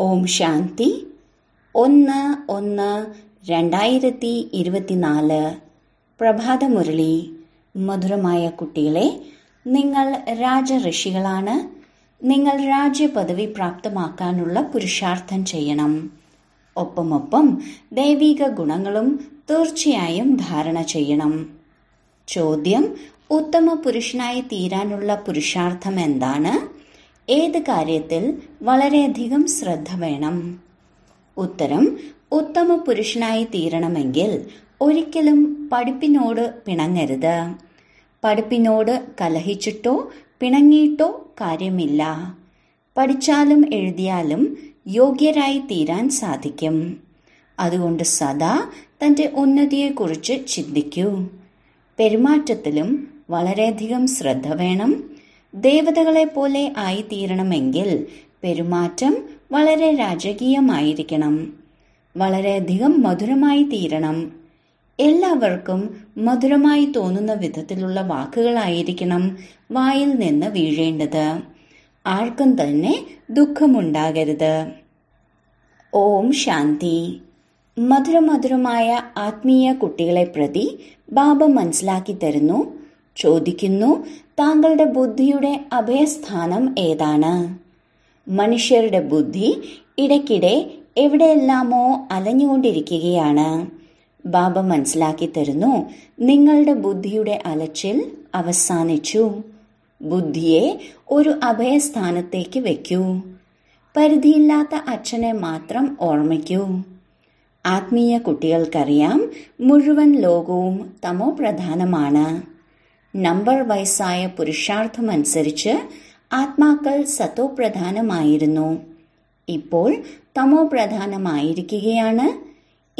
ഓം ശാന്തി. ഒന്ന് ഒന്ന് രണ്ടായിരത്തി ഇരുപത്തിനാല്. പ്രഭാതമുരളി മധുരമായ കുട്ടികളെ നിങ്ങൾ രാജഋഷികളാണ്. നിങ്ങൾ രാജ്യപദവി പ്രാപ്തമാക്കാനുള്ള പുരുഷാർത്ഥം ചെയ്യണം. ഒപ്പമൊപ്പം ദൈവിക ഗുണങ്ങളും തീർച്ചയായും ധാരണ ചെയ്യണം. ചോദ്യം ഉത്തമ പുരുഷനായി തീരാനുള്ള പുരുഷാർത്ഥം എന്താണ്? ഏത് കാര്യത്തിൽ വളരെയധികം ശ്രദ്ധ വേണം? ഉത്തരം ഉത്തമ പുരുഷനായി തീരണമെങ്കിൽ ഒരിക്കലും പഠിപ്പിനോട് പിണങ്ങരുത്. പഠിപ്പിനോട് കലഹിച്ചിട്ടോ പിണങ്ങിയിട്ടോ കാര്യമില്ല. പഠിച്ചാലും എഴുതിയാലും യോഗ്യരായി തീരാൻ സാധിക്കും. അതുകൊണ്ട് സദാ തന്റെ ഉന്നതിയെക്കുറിച്ച് ചിന്തിക്കൂ. പെരുമാറ്റത്തിലും വളരെയധികം ശ്രദ്ധ വേണം. ദേവതകളെ പോലെ ആയിത്തീരണമെങ്കിൽ പെരുമാറ്റം വളരെ രാജകീയമായിരിക്കണം. വളരെയധികം മധുരമായി തീരണം എല്ലാവർക്കും മധുരമായി തോന്നുന്ന വിധത്തിലുള്ള വാക്കുകളായിരിക്കണം വായിൽ നിന്ന് വീഴേണ്ടത്. ആർക്കും തന്നെ ദുഃഖമുണ്ടാകരുത്. ഓം ശാന്തി. മധുരമധുരമായ ആത്മീയ കുട്ടികളെ പ്രതി ബാബ മനസ്സിലാക്കി തരുന്നു. ചോദിക്കുന്നു താങ്കളുടെ ബുദ്ധിയുടെ അഭയസ്ഥാനം ഏതാണ്? മനുഷ്യരുടെ ബുദ്ധി ഇടയ്ക്കിടെ എവിടെയെല്ലാമോ അലഞ്ഞുകൊണ്ടിരിക്കുകയാണ്. ബാബ മനസ്സിലാക്കി തരുന്നു നിങ്ങളുടെ ബുദ്ധിയുടെ അലച്ചിൽ അവസാനിച്ചു. ബുദ്ധിയെ ഒരു അഭയസ്ഥാനത്തേക്ക് വെക്കൂ പരിധിയില്ലാത്ത അച്ഛനെ മാത്രം ഓർമ്മിക്കൂ. ആത്മീയ കുട്ടികൾക്കറിയാം മുഴുവൻ ലോകവും തമോ പ്രധാനമാണ്. നമ്പർ വയസ്സായ പുരുഷാർത്ഥമനുസരിച്ച് ആത്മാക്കൾ സത്വപ്രധാനമായിരുന്നു. ഇപ്പോൾ തമോ പ്രധാനമായിരിക്കുകയാണ്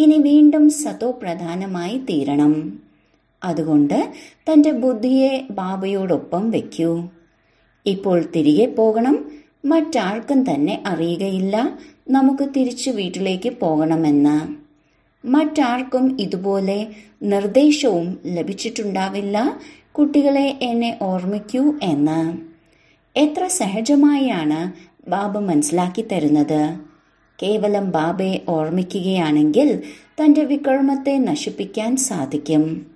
ഇനി വീണ്ടും സത്തോ പ്രധാനമായി തീരണം. അതുകൊണ്ട് തന്റെ ബുദ്ധിയെ ബാബയോടൊപ്പം വെക്കൂ. ഇപ്പോൾ തിരികെ പോകണം. മറ്റാർക്കും തന്നെ അറിയുകയില്ല. നമുക്ക് തിരിച്ചു വീട്ടിലേക്ക് പോകണമെന്ന്. മറ്റാർക്കും ഇതുപോലെ നിർദ്ദേശവും ലഭിച്ചിട്ടുണ്ടാവില്ല. കുട്ടികളെ എന്നെ ഓർമ്മിക്കൂ എന്ന്. എത്ര സഹജമായാണ് ബാബ മനസ്സിലാക്കി തരുന്നത്. കേവലം ബാബയെ ഓർമ്മിക്കുകയാണെങ്കിൽ തന്റെ വിക്രമത്തെ നശിപ്പിക്കാൻ സാധിക്കും.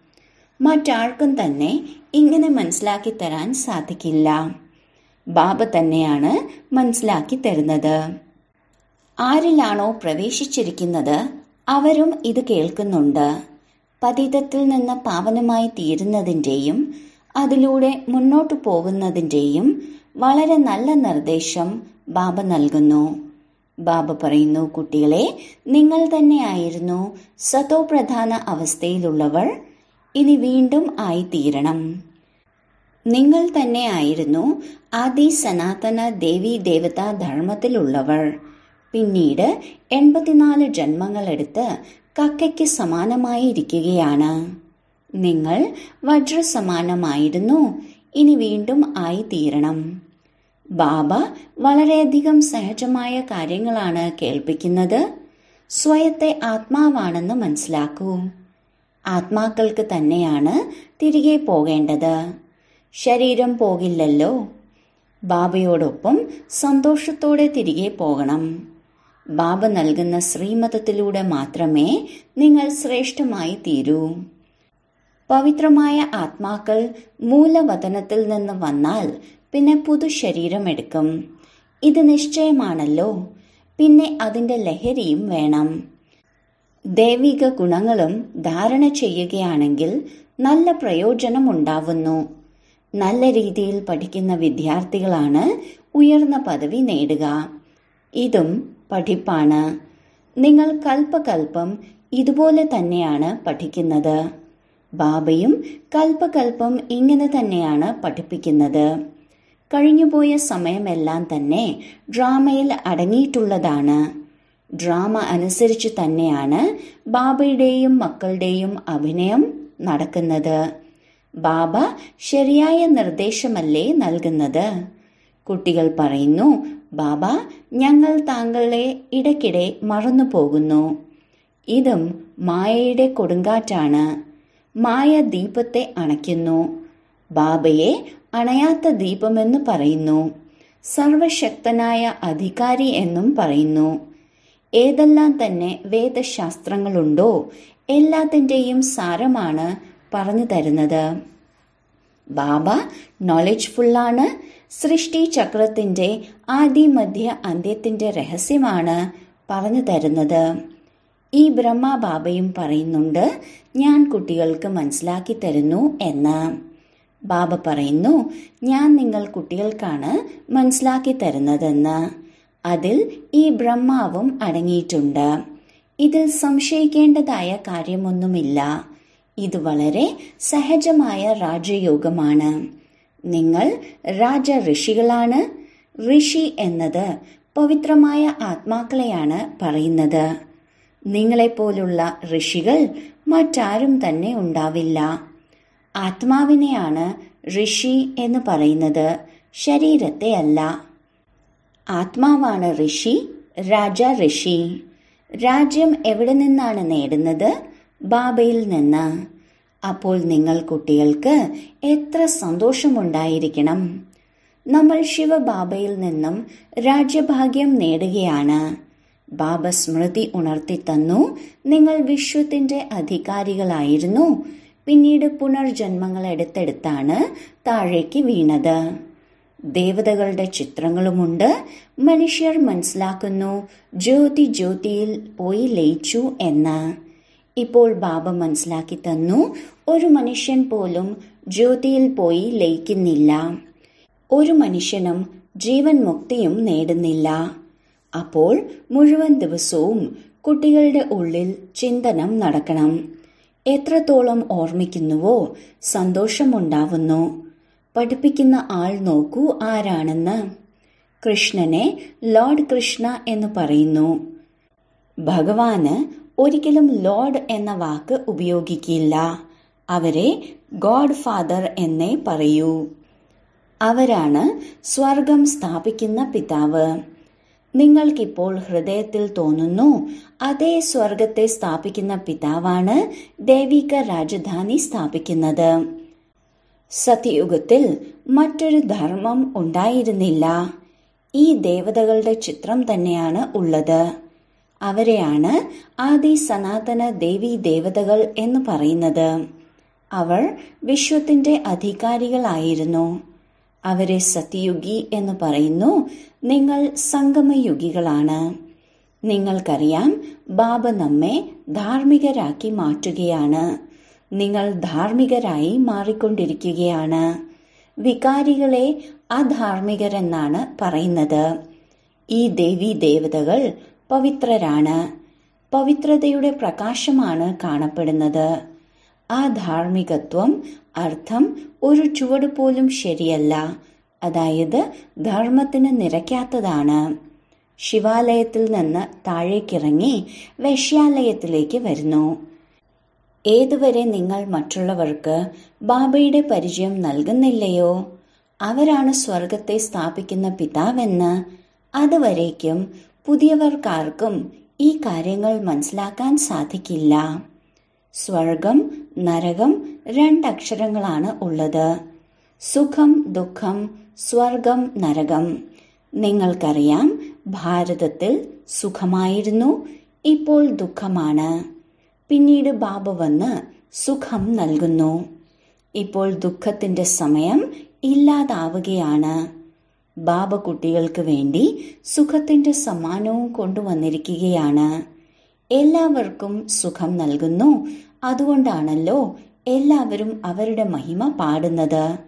മറ്റാർക്കും തന്നെ ഇങ്ങനെ മനസ്സിലാക്കി തരാൻ സാധിക്കില്ല. ബാബ തന്നെയാണ് മനസ്സിലാക്കി തരുന്നത്. ആരിലാണോ പ്രവേശിച്ചിരിക്കുന്നത് അവരും ഇത് കേൾക്കുന്നുണ്ട്. പതിതത്തിൽ നിന്ന് പാവനമായി തീരുന്നതിന്റെയും അതിലൂടെ മുന്നോട്ടു പോകുന്നതിന്റെയും വളരെ നല്ല നിർദ്ദേശം ബാബ നൽകുന്നു. ബാബ പറയുന്നു കുട്ടികളെ നിങ്ങൾ തന്നെയായിരുന്നു സതോ പ്രധാന അവസ്ഥയിലുള്ളവർ. ഇനി വീണ്ടും ആയിത്തീരണം. നിങ്ങൾ തന്നെയായിരുന്നു ആദി സനാതന ദേവി ദേവതാ ധർമ്മത്തിലുള്ളവർ. പിന്നീട് എൺപത്തിനാല് ജന്മങ്ങളെടുത്ത് കക്കയ്ക്ക് സമാനമായിരിക്കുകയാണ് നിങ്ങൾ വജ്രസമാനമായിരുന്നു ഇനി വീണ്ടും ആയി തീരണം. ബാബ വളരെയധികം സഹജമായ കാര്യങ്ങളാണ് കേൾപ്പിക്കുന്നത്. സ്വയത്തെ ആത്മാവാണെന്ന് മനസ്സിലാക്കൂ. ആത്മാക്കൾക്ക് തന്നെയാണ് തിരികെ പോകേണ്ടത്. ശരീരം പോകില്ലല്ലോ. ബാബയോടൊപ്പം സന്തോഷത്തോടെ തിരികെ പോകണം. ബാബ നൽകുന്ന ശ്രീമതത്തിലൂടെ മാത്രമേ നിങ്ങൾ ശ്രേഷ്ഠമായി തീരൂ. പവിത്രമായ ആത്മാക്കൾ മൂലവതനത്തിൽ നിന്ന് വന്നാൽ പിന്നെ പുതു ശരീരം എടുക്കും. ഇത് നിശ്ചയമാണല്ലോ. പിന്നെ അതിന്റെ ലഹരിയും വേണം. ദൈവിക ഗുണങ്ങളും ധാരണ ചെയ്യുകയാണെങ്കിൽ നല്ല പ്രയോജനം ഉണ്ടാവുന്നു. നല്ല രീതിയിൽ പഠിക്കുന്ന വിദ്യാർത്ഥികളാണ് ഉയർന്ന പദവി നേടുക. ഇതും പഠിപ്പാണ്. നിങ്ങൾ കൽപ്പകൽപ്പം ഇതുപോലെ തന്നെയാണ് പഠിക്കുന്നത്. ബാബയും കൽപ്പകൽപ്പം ഇങ്ങനെ തന്നെയാണ് പഠിപ്പിക്കുന്നത്. കഴിഞ്ഞുപോയ സമയമെല്ലാം തന്നെ ഡ്രാമയിൽ അടങ്ങിയിട്ടുള്ളതാണ്. ഡ്രാമ അനുസരിച്ച് തന്നെയാണ് ബാബയുടെയും മക്കളുടെയും അഭിനയം നടക്കുന്നത്. ബാബ ശരിയായ നിർദ്ദേശമല്ലേ നൽകുന്നത്? കുട്ടികൾ പറയുന്നു ബാബ ഞങ്ങൾ താങ്കളെ ഇടയ്ക്കിടെ മറന്നു പോകുന്നു. ഇതും മായയുടെ കൊടുങ്കാറ്റാണ്. മായ ദീപത്തെ അണയ്ക്കുന്നു. ബാബയെ അണയാത്ത ദീപമെന്ന് പറയുന്നു. സർവശക്തനായ അധികാരി എന്നും പറയുന്നു. ഏതെല്ലാം തന്നെ വേദശാസ്ത്രങ്ങളുണ്ടോ എല്ലാത്തിന്റെയും സാരമാണ് പറഞ്ഞു തരുന്നത്. ബാബ നോളജ്ഫുള്ളാണ് സൃഷ്ടി ചക്രത്തിന്റെ ആദി മധ്യ അന്ത്യത്തിന്റെ രഹസ്യമാണ് പറഞ്ഞു തരുന്നത്. ഈ ബ്രഹ്മ ബാബയും പറയുന്നുണ്ട് ഞാൻ കുട്ടികൾക്ക് മനസ്സിലാക്കി തരുന്നു എന്ന്. ബാബ പറയുന്നു ഞാൻ നിങ്ങൾ കുട്ടികൾക്കാണ് മനസ്സിലാക്കി തരുന്നതെന്ന്. അതിൽ ഈ ബ്രഹ്മാവും അടങ്ങിയിട്ടുണ്ട്. ഇതിൽ സംശയിക്കേണ്ടതായ കാര്യമൊന്നുമില്ല. ഇത് വളരെ സഹജമായ രാജയോഗമാണ്. നിങ്ങൾ രാജ ഋഷികളാണ് ഋഷി എന്നത് പവിത്രമായ ആത്മാക്കളെയാണ് പറയുന്നത്. നിങ്ങളെപ്പോലുള്ള ഋഷികൾ മറ്റാരും തന്നെ ഉണ്ടാവില്ല. ആത്മാവിനെയാണ് ഋഷി എന്ന് പറയുന്നത്. ശരീരത്തെ അല്ല. ആത്മാവാണ് ഋഷി രാജ ഋഷി. രാജ്യം എവിടെ നിന്നാണ് നേടുന്നത്? ബാബയിൽ നിന്ന്. അപ്പോൾ നിങ്ങൾ കുട്ടികൾക്ക് എത്ര സന്തോഷമുണ്ടായിരിക്കണം? നമ്മൾ ശിവബാബയിൽ നിന്നും രാജ്യഭാഗ്യം നേടുകയാണ്. ബാബ സ്മൃതി ഉണർത്തി തന്നു നിങ്ങൾ വിശ്വത്തിന്റെ അധികാരികളായിരുന്നു. പിന്നീട് പുനർജന്മങ്ങൾ എടുത്തെടുത്താണ് താഴേക്ക് വീണത്. ദേവതകളുടെ ചിത്രങ്ങളുമുണ്ട്. മനുഷ്യർ മനസ്സിലാക്കുന്നു. ജ്യോതി ജ്യോതിയിൽ പോയി ലയിച്ചു എന്ന്. ഇപ്പോൾ ബാബ മനസ്സിലാക്കി തന്നു. ഒരു മനുഷ്യൻ പോലും ജ്യോതിയിൽ പോയി ലയിക്കുന്നില്ല. ഒരു മനുഷ്യനും ജീവൻ മുക്തിയും നേടുന്നില്ല. അപ്പോൾ മുഴുവൻ ദിവസവും കുട്ടികളുടെ ഉള്ളിൽ ചിന്തനം നടക്കണം. എത്രത്തോളം ഓർമ്മിക്കുന്നുവോ സന്തോഷമുണ്ടാവുന്നു. പഠിപ്പിക്കുന്ന ആൾ നോക്കൂ ആരാണെന്ന്. കൃഷ്ണനെ ലോർഡ് കൃഷ്ണ എന്ന് പറയുന്നു. ഭഗവാന് ഒരിക്കലും ലോർഡ് എന്ന വാക്ക് ഉപയോഗിക്കില്ല. അവരെ ഗോഡ് ഫാദർ എന്നേ പറയൂ. അവരാണ് സ്വർഗം സ്ഥാപിക്കുന്ന പിതാവ്. നിങ്ങൾക്കിപ്പോൾ ഹൃദയത്തിൽ തോന്നുന്നു അതേ സ്വർഗത്തെ സ്ഥാപിക്കുന്ന പിതാവാണ് ദൈവിക രാജധാനി സ്ഥാപിക്കുന്നത്. സത്യയുഗത്തിൽ മറ്റൊരു ധർമ്മം ഉണ്ടായിരുന്നില്ല. ഈ ദേവതകളുടെ ചിത്രം തന്നെയാണ് ഉള്ളത്. അവരെയാണ് ആദി സനാതന ദേവി ദേവതകൾ എന്ന് പറയുന്നത്. അവർ വിശ്വത്തിന്റെ അധികാരികളായിരുന്നു. അവരെ സത്യയുഗി എന്ന് പറയുന്നു. നിങ്ങൾ സംഗമയുഗികളാണ്. നിങ്ങൾക്കറിയാം ബാബ നമ്മെ ധാർമ്മികരാക്കി മാറ്റുകയാണ്. നിങ്ങൾ ധാർമ്മികരായി മാറിക്കൊണ്ടിരിക്കുകയാണ്. വികാരികളെ അധാർമികരെന്നാണ് പറയുന്നത്. ഈ ദേവി ദേവതകൾ പവിത്രരാണ്. പവിത്രതയുടെ പ്രകാശമാണ് കാണപ്പെടുന്നത്. ആ ധാർമ്മികത്വം അർത്ഥം ഒരു ചുവട് പോലും ശരിയല്ല. അതായത് ധർമ്മത്തിന് നിരക്കാത്തതാണ്. ശിവാലയത്തിൽ നിന്ന് താഴേക്കിറങ്ങി വേശ്യാലയത്തിലേക്ക് വരുന്നു. ഏതുവരെ നിങ്ങൾ മറ്റുള്ളവർക്ക് ബാബയുടെ പരിചയം നൽകുന്നില്ലയോ? അവരാണ് സ്വർഗത്തെ സ്ഥാപിക്കുന്ന പിതാവെന്ന്. അതുവരേക്കും പുതിയവർക്കാർക്കും ഈ കാര്യങ്ങൾ മനസ്സിലാക്കാൻ സാധിക്കില്ല. സ്വർഗം നരകം രണ്ടക്ഷരങ്ങളാണ് ഉള്ളത്. സുഖം ദുഃഖം സ്വർഗം നരകം. നിങ്ങൾക്കറിയാം ഭാരതത്തിൽ സുഖമായിരുന്നു ഇപ്പോൾ ദുഃഖമാണ്. പിന്നീട് ബാബ വന്ന് സുഖം നൽകുന്നു. ഇപ്പോൾ ദുഃഖത്തിന്റെ സമയം ഇല്ലാതാവുകയാണ്. ബാബ കുട്ടികൾക്ക് വേണ്ടി സുഖത്തിന്റെ സമ്മാനവും കൊണ്ടുവന്നിരിക്കുകയാണ്. എല്ലാവർക്കും സുഖം നൽകുന്നു. അതുകൊണ്ടാണല്ലോ എല്ലാവരും അവരുടെ മഹിമ പാടുന്നത്.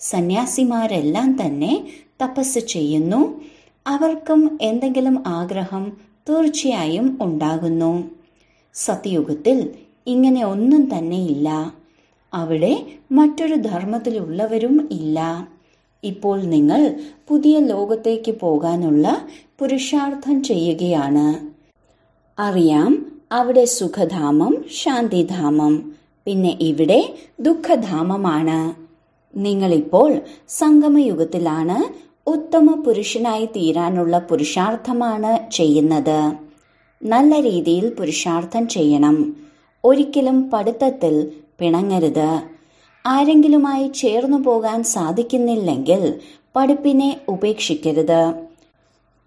സന്യാസിമാരെല്ലാം തന്നെ തപസ് ചെയ്യുന്നു. അവർക്കും എന്തെങ്കിലും ആഗ്രഹം തീർച്ചയായും ഉണ്ടാകുന്നു. സത്യയുഗത്തിൽ ഇങ്ങനെ ഒന്നും തന്നെ ഇല്ല അവിടെ മറ്റൊരു ധർമ്മത്തിലുള്ളവരും ഇല്ല. ഇപ്പോൾ നിങ്ങൾ പുതിയ ലോകത്തേക്ക് പോകാനുള്ള പുരുഷാർത്ഥം ചെയ്യുകയാണ്. അറിയാം അവിടെ സുഖധാമം ശാന്തിധാമം പിന്നെ ഇവിടെ ദുഃഖധാമമാണ്. നിങ്ങളിപ്പോൾ സംഗമയുഗത്തിലാണ് ഉത്തമ പുരുഷനായി തീരാനുള്ള പുരുഷാർത്ഥമാണ് ചെയ്യുന്നത്. നല്ല രീതിയിൽ പുരുഷാർത്ഥം ചെയ്യണം. ഒരിക്കലും പഠിത്തത്തിൽ പിണങ്ങരുത്. ആരെങ്കിലുമായി ചേർന്നു പോകാൻ സാധിക്കുന്നില്ലെങ്കിൽ പഠിപ്പിനെ ഉപേക്ഷിക്കരുത്.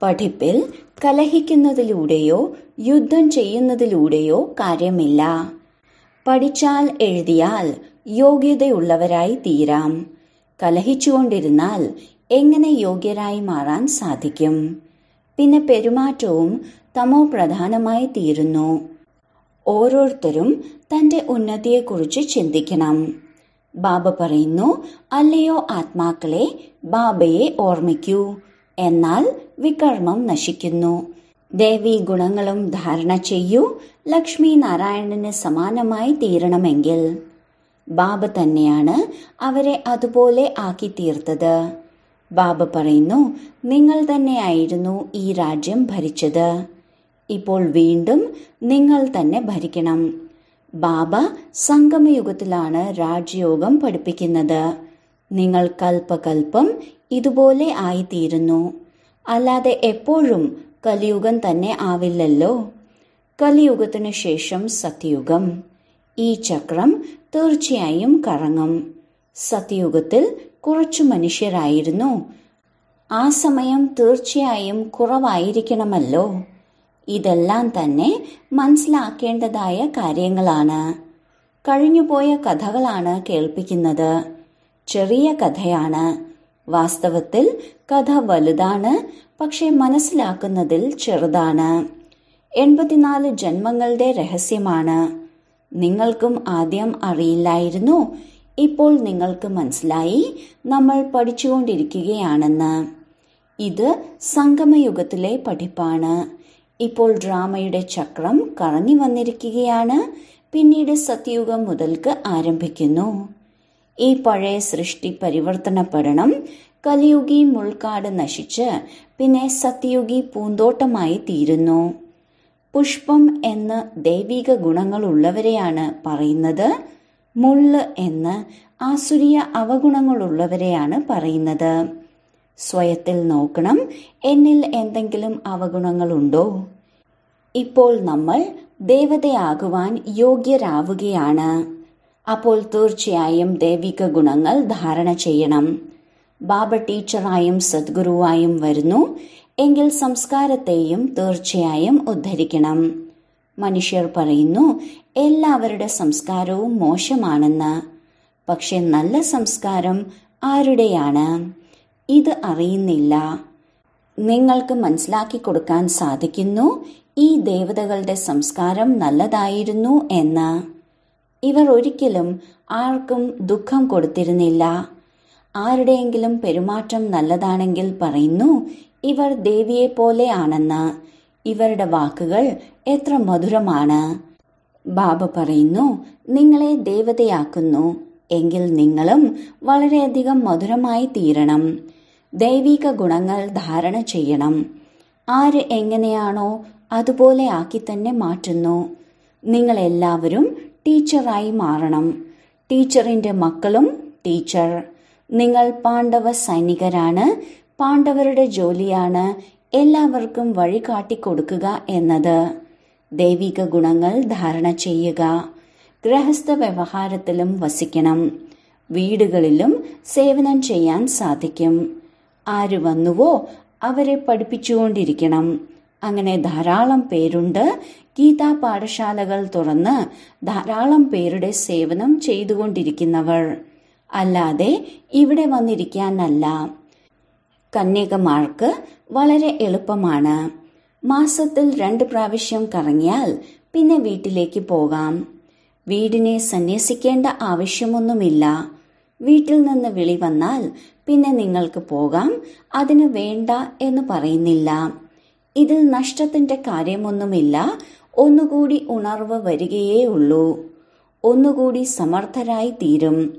പഠിപ്പിൽ കലഹിക്കുന്നതിലൂടെയോ യുദ്ധം ചെയ്യുന്നതിലൂടെയോ കാര്യമില്ല. പഠിച്ചാൽ എഴുതിയാൽ യോഗ്യതയുള്ളവരായി തീരാം. കലഹിച്ചുകൊണ്ടിരുന്നാൽ എങ്ങനെ യോഗ്യരായി മാറാൻ സാധിക്കും? പിന്നെ പെരുമാറ്റവും തമോ പ്രധാനമായി തീരുന്നു. ഓരോരുത്തരും തന്റെ ഉന്നതിയെക്കുറിച്ച് ചിന്തിക്കണം. ബാബ പറയുന്നു അല്ലയോ ആത്മാക്കളെ ബാബയെ ഓർമ്മിക്കൂ. എന്നാൽ വികർമ്മം നശിക്കുന്നു. ദേവി ഗുണങ്ങളും ധാരണ ചെയ്യൂ. ലക്ഷ്മി നാരായണന് സമാനമായി തീരണമെങ്കിൽ. ബാബ തന്നെയാണ് അവരെ അതുപോലെ ആക്കി തീർത്തത്. ബാബ പറയുന്നു നിങ്ങൾ തന്നെയായിരുന്നു ഈ രാജ്യം ഭരിച്ചത്. ഇപ്പോൾ വീണ്ടും നിങ്ങൾ തന്നെ ഭരിക്കണം. ബാബ സംഗമയുഗത്തിലാണ് രാജയോഗം പഠിപ്പിക്കുന്നത്. നിങ്ങൾ കൽപ്പകൽപ്പം ഇതുപോലെ ആയിത്തീരുന്നു. അല്ലാതെ എപ്പോഴും കലിയുഗം തന്നെ ആവില്ലല്ലോ. കലിയുഗത്തിനു ശേഷം സത്യുഗം ഈ ചക്രം തീർച്ചയായും കറങ്ങും. സത്യുഗത്തിൽ കുറച്ചു മനുഷ്യരായിരുന്നു. ആ സമയം തീർച്ചയായും കുറവായിരിക്കണമല്ലോ. ഇതെല്ലാം തന്നെ മനസ്സിലാക്കേണ്ടതായ കാര്യങ്ങളാണ്. കഴിഞ്ഞുപോയ കഥകളാണ് കേൾപ്പിക്കുന്നത്. ചെറിയ കഥയാണ്. വാസ്തവത്തിൽ കഥ വലുതാണ് പക്ഷെ മനസ്സിലാക്കുന്നതിൽ ചെറുതാണ്. എൺപത്തിനാല് ജന്മങ്ങളുടെ രഹസ്യമാണ്. നിങ്ങൾക്കും ആദ്യം അറിയില്ലായിരുന്നു. ഇപ്പോൾ നിങ്ങൾക്ക് മനസ്സിലായി നമ്മൾ പഠിച്ചുകൊണ്ടിരിക്കുകയാണെന്ന്. ഇത് സംഗമയുഗത്തിലെ പഠിപ്പാണ്. ഇപ്പോൾ ഡ്രാമയുടെ ചക്രം കറങ്ങി വന്നിരിക്കുകയാണ്. പിന്നീട് സത്യുഗം മുതൽക്ക് ആരംഭിക്കുന്നു. ഈ പഴയ സൃഷ്ടി പരിവർത്തനപ്പെടണം കലിയുഗി മുൾക്കാട് നശിച്ച് പിന്നെ സത്യുഗി പൂന്തോട്ടമായി തീരുന്നു. പുഷ്പം എന്ന് ദൈവിക ഗുണങ്ങളുള്ളവരെയാണ് പറയുന്നത്. മുള്ള് എന്ന് ആസുരിയ അവഗുണങ്ങളുള്ളവരെയാണ് പറയുന്നത്. സ്വയത്തിൽ നോക്കണം. എന്നിൽ എന്തെങ്കിലും അവഗുണങ്ങളുണ്ടോ? ഇപ്പോൾ നമ്മൾ ദേവതയാകുവാൻ യോഗ്യരാവുകയാണ്. അപ്പോൾ തീർച്ചയായും ദൈവിക ഗുണങ്ങൾ ധാരണ ചെയ്യണം. ബാബ ടീച്ചറായും സദ്ഗുരുവായും വരുന്നു. എങ്കിൽ സംസ്കാരത്തെയും തീർച്ചയായും ഉദ്ധരിക്കണം. മനുഷ്യർ പറയുന്നു എല്ലാവരുടെ സംസ്കാരവും മോശമാണെന്ന്. പക്ഷെ നല്ല സംസ്കാരം ആരുടെയാണ്? ഇത് അറിയുന്നില്ല. നിങ്ങൾക്ക് മനസ്സിലാക്കി കൊടുക്കാൻ സാധിക്കുന്നു ഈ ദേവതകളുടെ സംസ്കാരം നല്ലതായിരുന്നു എന്ന്. ഇവർ ഒരിക്കലും ആർക്കും ദുഃഖം കൊടുത്തിരുന്നില്ല. ആരുടെയെങ്കിലും പെരുമാറ്റം നല്ലതാണെങ്കിൽ പറയുന്നു ഇവർ ദേവിയെ പോലെ ആണെന്ന്. ഇവരുടെ വാക്കുകൾ എത്ര മധുരമാണ്. ബാബ പറയുന്നു നിങ്ങളെ ദേവതയാക്കുന്നു എങ്കിൽ നിങ്ങളും വളരെയധികം മധുരമായി തീരണം. ദൈവിക ഗുണങ്ങൾ ധാരണ ചെയ്യണം. ആര് എങ്ങനെയാണോ അതുപോലെ ആക്കി തന്നെ മാറ്റുന്നു. നിങ്ങൾ എല്ലാവരും ടീച്ചറായി മാറണം. ടീച്ചറിന്റെ മക്കളും ടീച്ചർ. നിങ്ങൾ പാണ്ഡവ സൈനികരാണ്. പാണ്ഡവരുടെ ജോലിയാണ് എല്ലാവർക്കും വഴി കാട്ടിക്കൊടുക്കുക എന്നത്. ദൈവിക ഗുണങ്ങൾ ധാരണ ചെയ്യുക. ഗൃഹസ്ഥ വ്യവഹാരത്തിലും വസിക്കണം. വീടുകളിലും സേവനം ചെയ്യാൻ സാധിക്കും. ആര് വന്നുവോ അവരെ പഠിപ്പിച്ചുകൊണ്ടിരിക്കണം. അങ്ങനെ ധാരാളം പേരുണ്ട്. ഗീതാ പാഠശാലകൾ തുറന്ന് ധാരാളം പേരുടെ സേവനം ചെയ്തുകൊണ്ടിരിക്കുന്നവർ. അല്ലാതെ ഇവിടെ വന്നിരിക്കാനല്ല. കന്യകമാർക്ക് വളരെ എളുപ്പമാണ്. മാസത്തിൽ രണ്ട് പ്രാവശ്യം കറങ്ങിയാൽ പിന്നെ വീട്ടിലേക്ക് പോകാം. വീടിനെ സന്യസിക്കേണ്ട ആവശ്യമൊന്നുമില്ല. വീട്ടിൽ നിന്ന് വിളി വന്നാൽ പിന്നെ നിങ്ങൾക്ക് പോകാം അതിന് വേണ്ട എന്ന് പറയുന്നില്ല. ഇതിൽ നഷ്ടത്തിന്റെ കാര്യമൊന്നുമില്ല ഒന്നുകൂടി ഉണർവ് വരികയേ ഉള്ളൂ. ഒന്നുകൂടി സമർത്ഥരായി തീരും.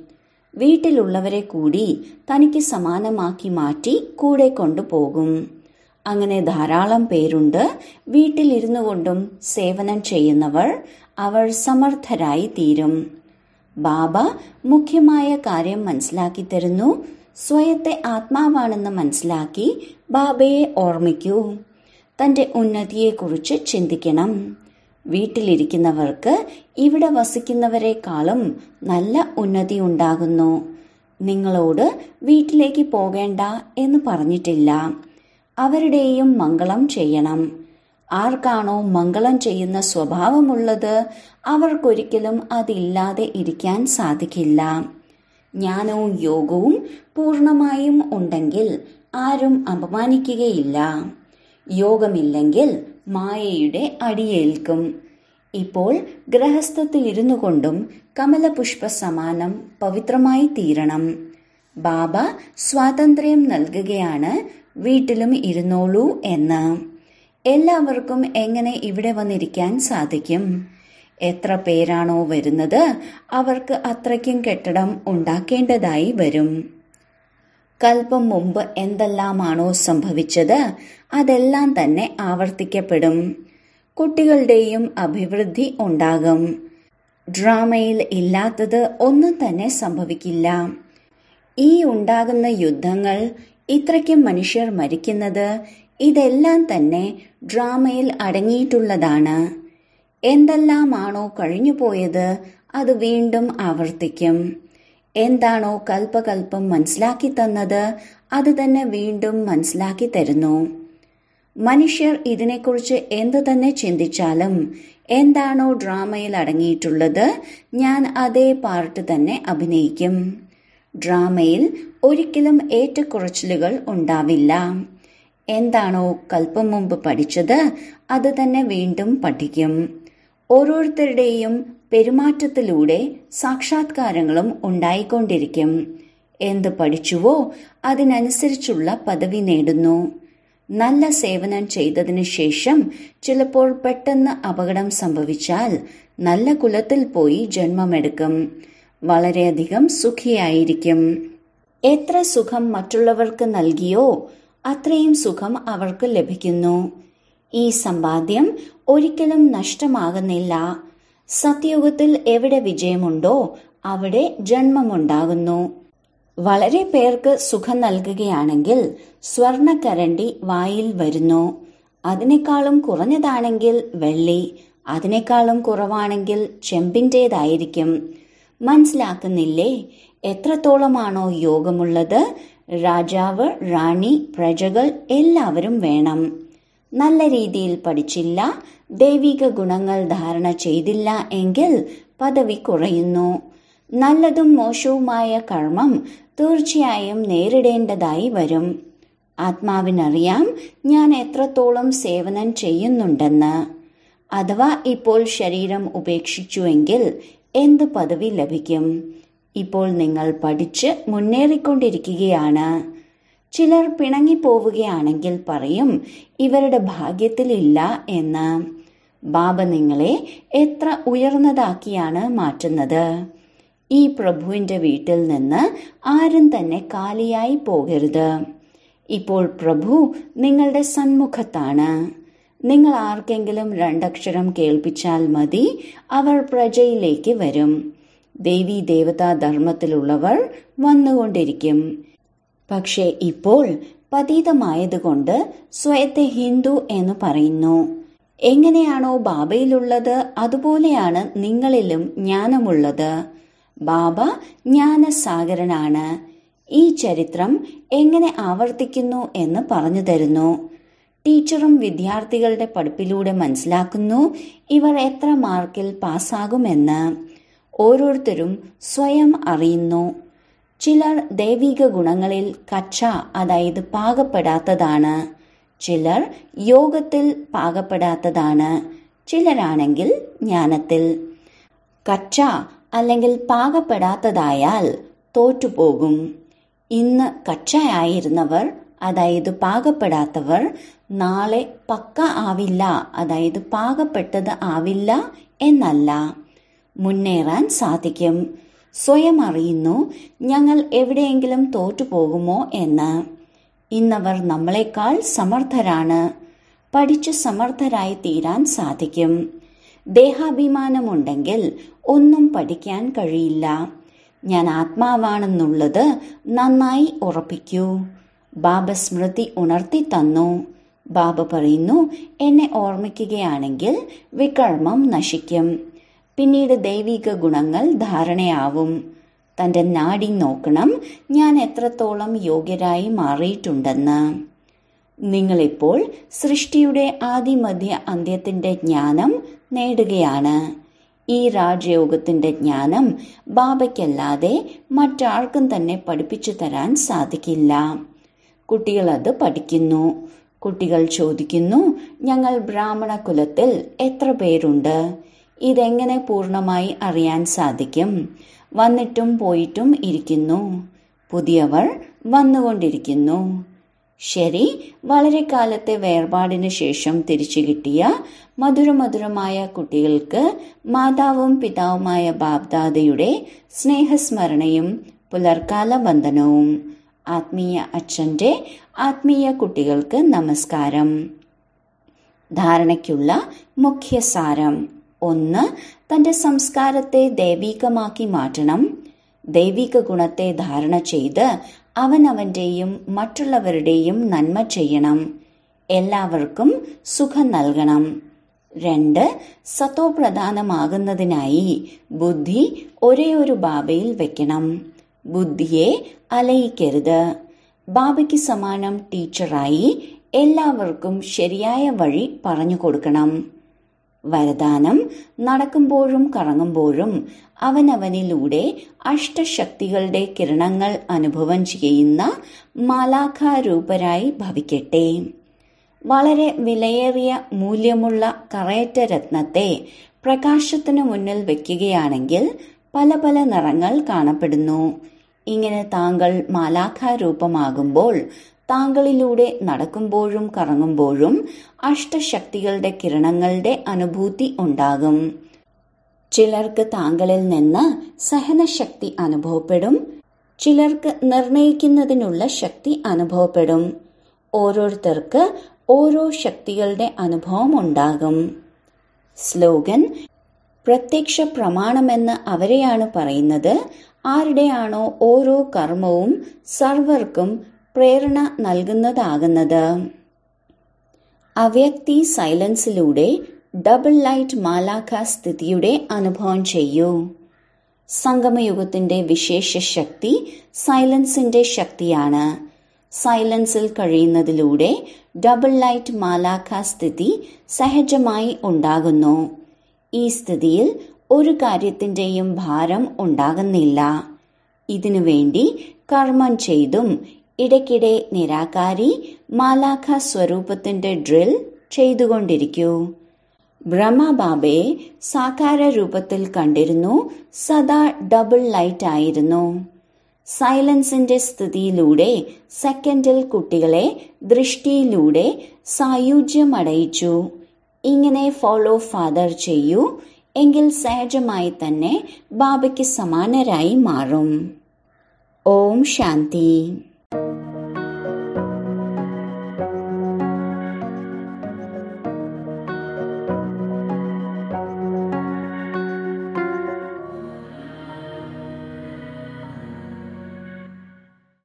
വീട്ടിലുള്ളവരെ കൂടി തനിക്ക് സമാനമാക്കി മാറ്റി കൂടെ കൊണ്ടുപോകും. അങ്ങനെ ധാരാളം പേരുണ്ട് വീട്ടിലിരുന്നു കൊണ്ടും സേവനം ചെയ്യുന്നവർ അവർ സമർത്ഥരായി തീരും. ബാബ മുഖ്യമായ കാര്യം മനസ്സിലാക്കി തരുന്നു. സ്വയത്തെ ആത്മാവാണെന്ന് മനസ്സിലാക്കി ബാബയെ ഓർമ്മിക്കൂ. തന്റെ ഉന്നതിയെക്കുറിച്ച് ചിന്തിക്കണം. വീട്ടിലിരിക്കുന്നവർക്ക് ഇവിടെ വസിക്കുന്നവരെക്കാളും നല്ല ഉന്നതി ഉണ്ടാകുന്നു. നിങ്ങളോട് വീട്ടിലേക്ക് പോകേണ്ട എന്ന് പറഞ്ഞിട്ടില്ല. അവരുടെയും മംഗളം ചെയ്യണം. ആർക്കാണോ മംഗളം ചെയ്യുന്ന സ്വഭാവമുള്ളത് അവർക്കൊരിക്കലും അതില്ലാതെ ഇരിക്കാൻ സാധിക്കില്ല. ജ്ഞാനവും യോഗവും പൂർണമായും ഉണ്ടെങ്കിൽ ആരും അപമാനിക്കുകയില്ല. യോഗമില്ലെങ്കിൽ മായയുടെ അടിയേൽക്കും. ഇപ്പോൾ ഗ്രഹസ്ഥത്തിലിരുന്നു കൊണ്ടും കമലപുഷ്പ സമാനം പവിത്രമായി തീരണം. ബാബ സ്വാതന്ത്ര്യം നൽകുകയാണ് വീട്ടിലും ഇരുന്നോളൂ എന്ന്. എല്ലാവർക്കും എങ്ങനെ ഇവിടെ വന്നിരിക്കാൻ സാധിക്കും? എത്ര പേരാണോ വരുന്നത് അവർക്ക് അത്രയ്ക്കും കെട്ടിടം ഉണ്ടാക്കേണ്ടതായി വരും. കൽപ്പം മുമ്പ് എന്തെല്ലാമാണോ സംഭവിച്ചത് അതെല്ലാം തന്നെ ആവർത്തിക്കപ്പെടും. കുട്ടികളുടെയും അഭിവൃദ്ധി ഉണ്ടാകും. ഡ്രാമയിൽ ഇല്ലാത്തത് ഒന്നും തന്നെ സംഭവിക്കില്ല. ഈ ഉണ്ടാകുന്ന യുദ്ധങ്ങൾ ഇത്രയ്ക്കും മനുഷ്യർ മരിക്കുന്നത് ഇതെല്ലാം തന്നെ ഡ്രാമയിൽ അടങ്ങിയിട്ടുള്ളതാണ്. എന്തെല്ലാമാണോ കഴിഞ്ഞുപോയത് അത് വീണ്ടും ആവർത്തിക്കും. എന്താണോ കൽപ്പകൽപ്പം മനസ്സിലാക്കി തന്നത് അത് തന്നെ വീണ്ടും മനസ്സിലാക്കി തരുന്നു മനുഷ്യർ ഇതിനെക്കുറിച്ച് എന്ത് തന്നെ ചിന്തിച്ചാലും എന്താണോ ഡ്രാമയിൽ അടങ്ങിയിട്ടുള്ളത് ഞാൻ അതേ പാർട്ട് തന്നെ അഭിനയിക്കും. ഡ്രാമയിൽ ഒരിക്കലും ഏറ്റക്കുറച്ചിലുകൾ ഉണ്ടാവില്ല. എന്താണോ കൽപ്പം മുമ്പ് പഠിച്ചത് അത് തന്നെ വീണ്ടും പഠിക്കും. ഓരോരുത്തരുടെയും പെരുമാറ്റത്തിലൂടെ സാക്ഷാത്കാരങ്ങളും ഉണ്ടായിക്കൊണ്ടിരിക്കും. എന്ത് പഠിച്ചുവോ അതിനനുസരിച്ചുള്ള പദവി നേടുന്നു. നല്ല സേവനം ചെയ്തതിനു ശേഷം ചിലപ്പോൾ പെട്ടെന്ന് അപകടം സംഭവിച്ചാൽ നല്ല കുലത്തിൽ പോയി ജന്മമെടുക്കും. വളരെയധികം സുഖിയായിരിക്കും. എത്ര സുഖം മറ്റുള്ളവർക്ക് നൽകിയോ അത്രയും സുഖം അവർക്ക് ലഭിക്കുന്നു. ഈ സമ്പാദ്യം ഒരിക്കലും നഷ്ടമാകുന്നില്ല. സത്യയുഗത്തിൽ എവിടെ വിജയമുണ്ടോ അവിടെ ജന്മമുണ്ടാകുന്നു. വളരെ പേർക്ക് സുഖം നൽകുകയാണെങ്കിൽ സ്വർണക്കരണ്ടി വായിൽ വരുന്നു. അതിനേക്കാളും കുറഞ്ഞതാണെങ്കിൽ വെള്ളി അതിനേക്കാളും കുറവാണെങ്കിൽ ചെമ്പിന്റേതായിരിക്കും. മനസ്സിലാക്കുന്നില്ലേ? എത്രത്തോളമാണോ യോഗമുള്ളത് രാജാവ് റാണി പ്രജകൾ എല്ലാവരും വേണം. നല്ല രീതിയിൽ പഠിച്ചില്ല ദൈവിക ഗുണങ്ങൾ ധാരണ ചെയ്തില്ല എങ്കിൽ പദവി കുറയുന്നു. നല്ലതും മോശവുമായ കർമ്മം തീർച്ചയായും നേരിടേണ്ടതായി വരും. ആത്മാവിനറിയാം ഞാൻ എത്രത്തോളം സേവനം ചെയ്യുന്നുണ്ടെന്ന്. അഥവാ ഇപ്പോൾ ശരീരം ഉപേക്ഷിച്ചുവെങ്കിൽ എന്ത് പദവി ലഭിക്കും? ഇപ്പോൾ നിങ്ങൾ പഠിച്ച് മുന്നേറിക്കൊണ്ടിരിക്കുകയാണ്. ചിലർ പിണങ്ങിപ്പോവുകയാണെങ്കിൽ പറയും ഇവരുടെ ഭാഗ്യത്തിലില്ല എന്ന്. ബാബ നിങ്ങളെ എത്ര ഉയർന്നതാക്കിയാണ് മാറ്റുന്നത്. ഈ പ്രഭുവിന്റെ വീട്ടിൽ നിന്ന് ആരും തന്നെ കാലിയായി പോകരുത്. ഇപ്പോൾ പ്രഭു നിങ്ങളുടെ സന്മുഖത്താണ്. നിങ്ങൾ ആർക്കെങ്കിലും രണ്ടക്ഷരം കേൾപ്പിച്ചാൽ മതി അവർ പ്രജയിലേക്ക് വരും. ദേവി ദേവതാ ധർമ്മത്തിലുള്ളവർ വന്നുകൊണ്ടിരിക്കും. പക്ഷേ ഇപ്പോൾ പതീതമായതുകൊണ്ട് സ്വയത്തെ ഹിന്ദു എന്ന് പറയുന്നു. എങ്ങനെയാണോ ബാബയിലുള്ളത് അതുപോലെയാണ് നിങ്ങളിലും ജ്ഞാനമുള്ളത്. ബാബ ജ്ഞാനസാഗരനാണ്. ഈ ചരിത്രം എങ്ങനെ ആവർത്തിക്കുന്നു എന്ന് പറഞ്ഞു തരുന്നു. ടീച്ചറും വിദ്യാർത്ഥികളുടെ പഠിപ്പിലൂടെ മനസ്സിലാക്കുന്നു ഇവർ എത്ര മാർക്കിൽ പാസ്സാകുമെന്ന്. ഓരോരുത്തരും സ്വയം അറിയുന്നു. ചിലർ ദൈവിക ഗുണങ്ങളിൽ കച്ച അതായത് പാകപ്പെടാത്തതാണ്. ചിലർ യോഗത്തിൽ പാകപ്പെടാത്തതാണ്. ചിലരാണെങ്കിൽ ജ്ഞാനത്തിൽ. കച്ച അല്ലെങ്കിൽ പാകപ്പെടാത്തതായാൽ തോറ്റുപോകും. ഇന്ന് കച്ചയായിരുന്നവർ അതായത് പാകപ്പെടാത്തവർ നാളെ പക്ക ആവില്ല അതായത് പാകപ്പെട്ടത് ആവില്ല എന്നല്ല. മുന്നേറാൻ സാധിക്കും. സ്വയം അറിയുന്നു ഞങ്ങൾ എവിടെയെങ്കിലും തോറ്റുപോകുമോ എന്ന്. ഇന്നവർ നമ്മളെക്കാൾ സമർത്ഥരാണ്. പഠിച്ച് സമർത്ഥരായി തീരാൻ സാധിക്കും. ദേഹാഭിമാനമുണ്ടെങ്കിൽ ഒന്നും പഠിക്കാൻ കഴിയില്ല. ഞാൻ ആത്മാവാണെന്നുള്ളത് നന്നായി ഉറപ്പിക്കൂ. ബാബ സ്മൃതി ഉണർത്തി തന്നു. ബാബ പറയുന്നു എന്നെ ഓർമ്മിക്കുകയാണെങ്കിൽ വികർമ്മം നശിക്കും. പിന്നീട് ദൈവിക ഗുണങ്ങൾ ധാരണയാവും. തന്റെ നാടി നോക്കണം. ഞാൻ എത്രത്തോളം യോഗ്യരായി മാറിയിട്ടുണ്ടെന്ന്. നിങ്ങളിപ്പോൾ സൃഷ്ടിയുടെ ആദിമധ്യ അന്ത്യത്തിന്റെ ജ്ഞാനം നേടുകയാണ്. ഈ രാജയോഗത്തിന്റെ ജ്ഞാനം ബാബയ്ക്കല്ലാതെ മറ്റാർക്കും തന്നെ പഠിപ്പിച്ചു തരാൻ സാധിക്കില്ല. കുട്ടികൾ അത് പഠിക്കുന്നു. കുട്ടികൾ ചോദിക്കുന്നു ഞങ്ങൾ ബ്രാഹ്മണ കുലത്തിൽ എത്ര പേരുണ്ട്? ഇതെങ്ങനെ പൂർണമായി അറിയാൻ സാധിക്കും? വന്നിട്ടും പോയിട്ടും ഇരിക്കുന്നു. പുതിയവർ വന്നുകൊണ്ടിരിക്കുന്നു. ശരി വളരെ കാലത്തെ വേർപാടിന് ശേഷം തിരിച്ചു കിട്ടിയ മധുരമധുരമായ കുട്ടികൾക്ക് മാതാവും പിതാവുമായ ബാബ്ദാദയുടെ സ്നേഹസ്മരണയും പുലർക്കാല ബന്ധനവും ആത്മീയ അച്ഛന്റെ ആത്മീയ കുട്ടികൾക്ക് നമസ്കാരം. ധാരണയ്ക്കുള്ള മുഖ്യസാരം. ഒന്ന് തന്റെ സംസ്കാരത്തെ ദൈവീകമാക്കി മാറ്റണം. ദൈവിക ഗുണത്തെ ധാരണ ചെയ്ത് അവനവന്റെയും മറ്റുള്ളവരുടെയും നന്മ ചെയ്യണം. എല്ലാവർക്കും സുഖം നൽകണം. രണ്ട് സത്വപ്രധാനമാകുന്നതിനായി ബുദ്ധി ഒരേ ഒരു ബാബയിൽ വെക്കണം. ബുദ്ധിയെ അലയിക്കരുത്. ബാബയ്ക്ക് സമാനം ടീച്ചറായി എല്ലാവർക്കും ശരിയായ വഴി പറഞ്ഞു കൊടുക്കണം. വരദാനം നടക്കുമ്പോഴും കറങ്ങുമ്പോഴും അവനവനിലൂടെ അഷ്ടശക്തികളുടെ കിരണങ്ങൾ അനുഭവം ചെയ്യുന്ന മാലാഖാരൂപരായി ഭവിക്കട്ടെ. വളരെ വിലയേറിയ മൂല്യമുള്ള കറയറ്റ രത്നത്തെ പ്രകാശത്തിനു മുന്നിൽ വെക്കുകയാണെങ്കിൽ പല പല നിറങ്ങൾ കാണപ്പെടുന്നു. ഇങ്ങനെ താങ്കൾ മാലാഖാരൂപമാകുമ്പോൾ താങ്കളിലൂടെ നടക്കുമ്പോഴും കറങ്ങുമ്പോഴും അഷ്ടശക്തികളുടെ കിരണങ്ങളുടെ അനുഭൂതി ഉണ്ടാകും. ചിലർക്ക് താങ്കളിൽ നിന്ന് സഹനശക്തി അനുഭവപ്പെടും. ചിലർക്ക് നിർണയിക്കുന്നതിനുള്ള ശക്തി അനുഭവപ്പെടും. ഓരോരുത്തർക്ക് ഓരോ ശക്തികളുടെ അനുഭവം ഉണ്ടാകും. സ്ലോഗൻ പ്രത്യക്ഷ പ്രമാണമെന്ന് അവരെയാണ് പറയുന്നത്. ആരുടെയാണോ ഓരോ കർമ്മവും സർവർക്കും പ്രേരണ നൽകുന്നതാകുന്നത്. അവ്യക്തി സൈലൻസിലൂടെ ഡബിൾ ലൈറ്റ് മാലാഖ സ്ഥിതിയുടെ അനുഭവം ചെയ്യൂ. സംഗമയുഗത്തിന്റെ വിശേഷ ശക്തി സൈലൻസിന്റെ ശക്തിയാണ്. സൈലൻസിൽ കഴിയുന്നതിലൂടെ ഡബിൾ ലൈറ്റ് മാലാഖ സ്ഥിതി സഹജമായി ഉണ്ടാകുന്നു. ഈ സ്ഥിതിയിൽ ഒരു കാര്യത്തിന്റെയും ഭാരം ഉണ്ടാകുന്നില്ല. ഇതിനുവേണ്ടി കർമ്മം ചെയ്തും ഇടയ്ക്കിടെ നിരാകാരി മാലാഖ സ്വരൂപത്തിന്റെ ഡ്രിൽ ചെയ്തുകൊണ്ടിരിക്കൂ. ബ്രഹ്മബാബയെ സാകാര രൂപത്തിൽ കണ്ടിരുന്നു സദാ ഡബിൾ ലൈറ്റ് ആയിരുന്നു. സൈലൻസിന്റെ സ്ഥിതിയിലൂടെ സെക്കൻഡിൽ കുട്ടികളെ ദൃഷ്ടിയിലൂടെ സായുജ്യമടയിച്ചു. ഇങ്ങനെ ഫോളോ ഫാദർ ചെയ്യൂ എങ്കിൽ സഹജമായി തന്നെ ബാബയ്ക്ക് സമാനരായി മാറും. ഓം ശാന്തി.